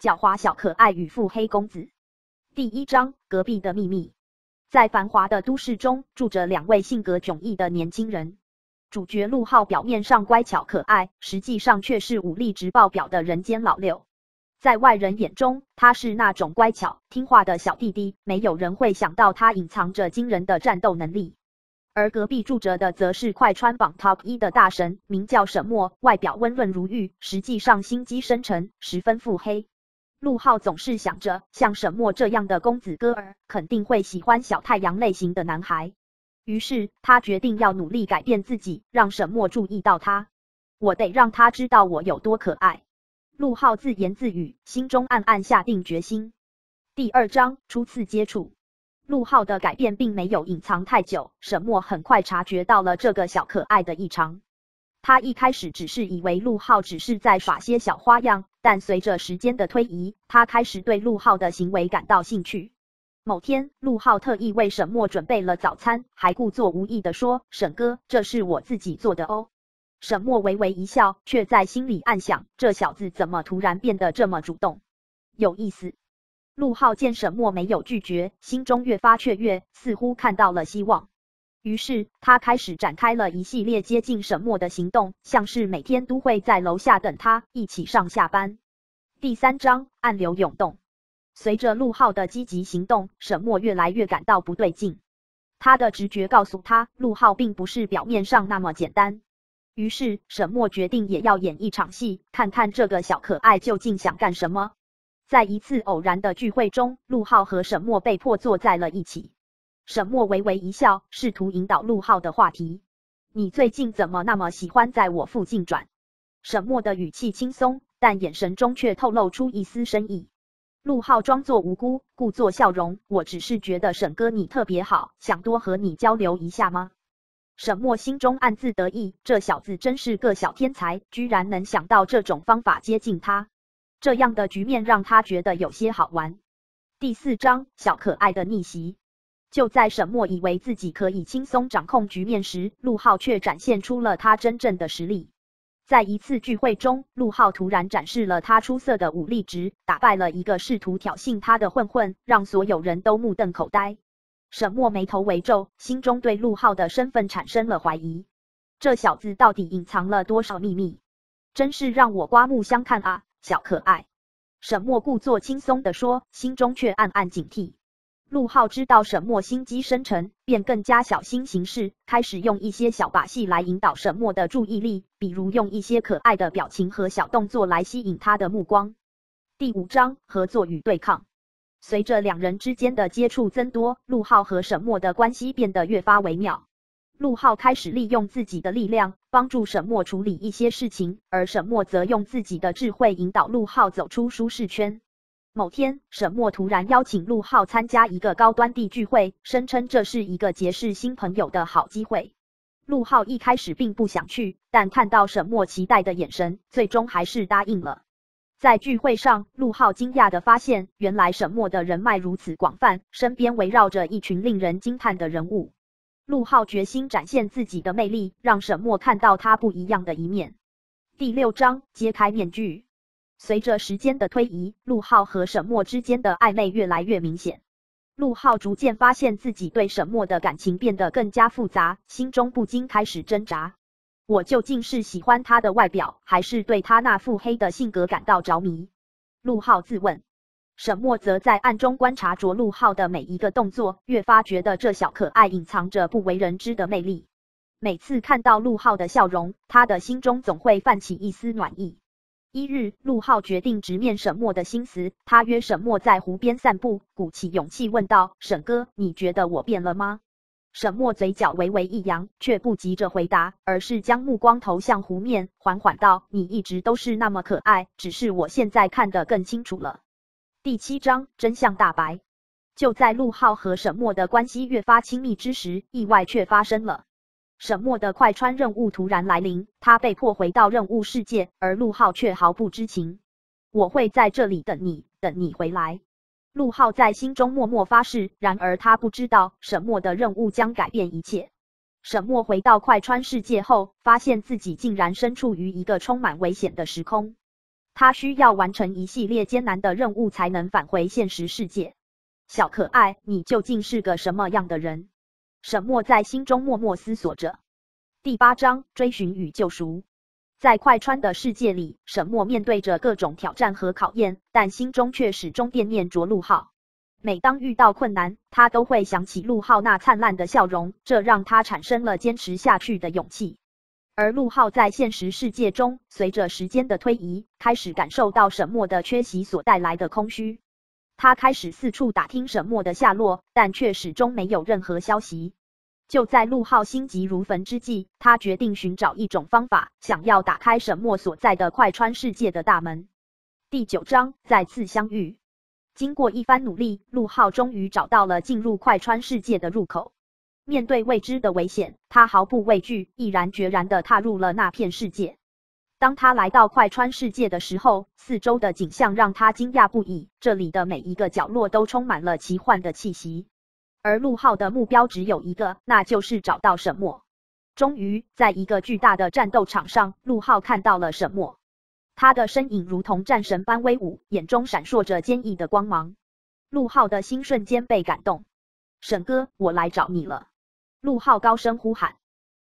狡猾小可爱与腹黑公子。第一章：隔壁的秘密。在繁华的都市中，住着两位性格迥异的年轻人。主角陆浩表面上乖巧可爱，实际上却是武力值爆表的人间老六。在外人眼中，他是那种乖巧听话的小弟弟，没有人会想到他隐藏着惊人的战斗能力。而隔壁住着的，则是快穿榜 top 一的大神，名叫沈墨，外表温润如玉，实际上心机深沉，十分腹黑。陆浩总是想着，像沈墨这样的公子哥儿，肯定会喜欢小太阳类型的男孩。于是他决定要努力改变自己，让沈墨注意到他。我得让他知道我有多可爱。陆浩自言自语，心中暗暗下定决心。第二章初次接触，陆浩的改变并没有隐藏太久，沈墨很快察觉到了这个小可爱的异常。他一开始只是以为陆浩只是在耍些小花样，但随着时间的推移，他开始对陆浩的行为感到兴趣。某天，陆浩特意为沈墨准备了早餐，还故作无意的说：“沈哥，这是我自己做的哦。”沈墨微微一笑，却在心里暗想：这小子怎么突然变得这么主动？有意思。陆浩见沈墨没有拒绝，心中越发雀跃，似乎看到了希望。于是他开始展开了一系列接近沈墨的行动，像是每天都会在楼下等他，一起上下班。第三章暗流涌动。随着陆浩的积极行动，沈墨越来越感到不对劲。他的直觉告诉他，陆浩并不是表面上那么简单。于是沈墨决定也要演一场戏，看看这个小可爱究竟想干什么。在一次偶然的聚会中，陆浩和沈墨被迫坐在了一起。沈墨微微一笑，试图引导陆浩的话题。你最近怎么那么喜欢在我附近转？沈墨的语气轻松，但眼神中却透露出一丝深意。陆浩装作无辜，故作笑容。我只是觉得沈哥你特别好，想多和你交流一下吗？沈墨心中暗自得意，这小子真是个小天才，居然能想到这种方法接近他。这样的局面让他觉得有些好玩。第四章，小可爱的逆袭。就在沈墨以为自己可以轻松掌控局面时，陆浩却展现出了他真正的实力。在一次聚会中，陆浩突然展示了他出色的武力值，打败了一个试图挑衅他的混混，让所有人都目瞪口呆。沈墨眉头微皱，心中对陆浩的身份产生了怀疑。这小子到底隐藏了多少秘密？真是让我刮目相看啊，小可爱！沈墨故作轻松地说，心中却暗暗警惕。陆浩知道沈墨心机深沉，便更加小心行事，开始用一些小把戏来引导沈墨的注意力，比如用一些可爱的表情和小动作来吸引他的目光。第五章合作与对抗。随着两人之间的接触增多，陆浩和沈墨的关系变得越发微妙。陆浩开始利用自己的力量帮助沈墨处理一些事情，而沈墨则用自己的智慧引导陆浩走出舒适圈。某天，沈墨突然邀请陆浩参加一个高端地聚会，声称这是一个结识新朋友的好机会。陆浩一开始并不想去，但看到沈墨期待的眼神，最终还是答应了。在聚会上，陆浩惊讶的发现，原来沈墨的人脉如此广泛，身边围绕着一群令人惊叹的人物。陆浩决心展现自己的魅力，让沈墨看到他不一样的一面。第六章，揭开面具。随着时间的推移，陆浩和沈墨之间的暧昧越来越明显。陆浩逐渐发现自己对沈墨的感情变得更加复杂，心中不禁开始挣扎：我究竟是喜欢他的外表，还是对他那腹黑的性格感到着迷？陆浩自问。沈墨则在暗中观察着陆浩的每一个动作，越发觉得这小可爱隐藏着不为人知的魅力。每次看到陆浩的笑容，他的心中总会泛起一丝暖意。一日，陆浩决定直面沈墨的心思。他约沈墨在湖边散步，鼓起勇气问道：“沈哥，你觉得我变了吗？”沈墨嘴角微微一扬，却不急着回答，而是将目光投向湖面，缓缓道：“你一直都是那么可爱，只是我现在看得更清楚了。”第七章真相大白。就在陆浩和沈墨的关系越发亲密之时，意外却发生了。沈墨的快穿任务突然来临，他被迫回到任务世界，而陆浩却毫不知情。我会在这里等你，等你回来。陆浩在心中默默发誓。然而他不知道，沈墨的任务将改变一切。沈墨回到快穿世界后，发现自己竟然身处于一个充满危险的时空。他需要完成一系列艰难的任务才能返回现实世界。小可爱，你究竟是个什么样的人？沈墨在心中默默思索着。第八章追寻与救赎。在快穿的世界里，沈墨面对着各种挑战和考验，但心中却始终惦念着陆浩。每当遇到困难，他都会想起陆浩那灿烂的笑容，这让他产生了坚持下去的勇气。而陆浩在现实世界中，随着时间的推移，开始感受到沈墨的缺席所带来的空虚。他开始四处打听沈墨的下落，但却始终没有任何消息。就在陆浩心急如焚之际，他决定寻找一种方法，想要打开沈墨所在的快川世界的大门。第九章再次相遇。经过一番努力，陆浩终于找到了进入快川世界的入口。面对未知的危险，他毫不畏惧，毅然决然地踏入了那片世界。当他来到快川世界的时候，四周的景象让他惊讶不已。这里的每一个角落都充满了奇幻的气息。而陆浩的目标只有一个，那就是找到沈墨。终于，在一个巨大的战斗场上，陆浩看到了沈墨。他的身影如同战神般威武，眼中闪烁着坚毅的光芒。陆浩的心瞬间被感动。沈哥，我来找你了。陆浩高声呼喊，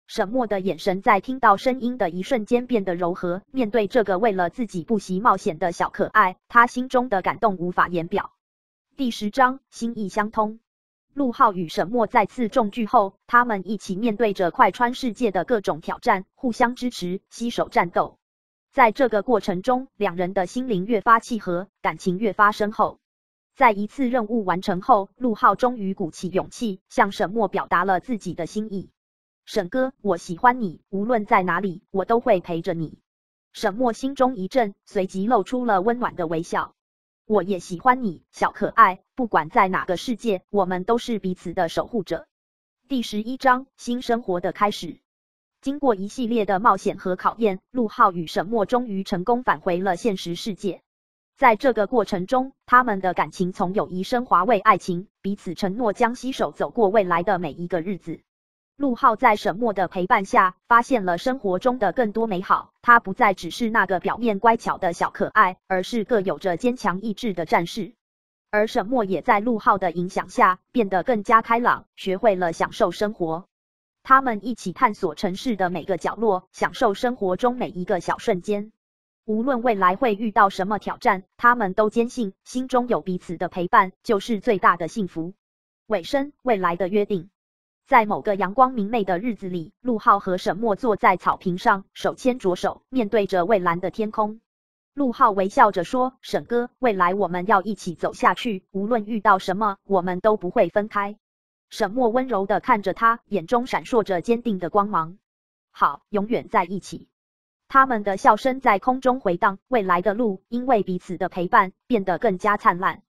沈墨的眼神在听到声音的一瞬间变得柔和。面对这个为了自己不惜冒险的小可爱，他心中的感动无法言表。第十章，心意相通。陆浩与沈墨再次重聚后，他们一起面对着快穿世界的各种挑战，互相支持，携手战斗。在这个过程中，两人的心灵越发契合，感情越发深厚。在一次任务完成后，陆浩终于鼓起勇气向沈墨表达了自己的心意：“沈哥，我喜欢你，无论在哪里，我都会陪着你。”沈墨心中一震，随即露出了温暖的微笑：“我也喜欢你，小可爱，不管在哪个世界，我们都是彼此的守护者。”第十一章新生活的开始。经过一系列的冒险和考验，陆浩与沈墨终于成功返回了现实世界。在这个过程中，他们的感情从友谊升华为爱情，彼此承诺将携手走过未来的每一个日子。陆浩在沈墨的陪伴下，发现了生活中的更多美好。他不再只是那个表面乖巧的小可爱，而是个有着坚强意志的战士。而沈墨也在陆浩的影响下，变得更加开朗，学会了享受生活。他们一起探索城市的每个角落，享受生活中每一个小瞬间。无论未来会遇到什么挑战，他们都坚信心中有彼此的陪伴就是最大的幸福。尾声，未来的约定。在某个阳光明媚的日子里，陆浩和沈墨坐在草坪上，手牵着手，面对着蔚蓝的天空。陆浩微笑着说：“沈哥，未来我们要一起走下去，无论遇到什么，我们都不会分开。”沈墨温柔的看着他，眼中闪烁着坚定的光芒。好，永远在一起。他们的笑声在空中回荡，未来的路因为彼此的陪伴变得更加灿烂。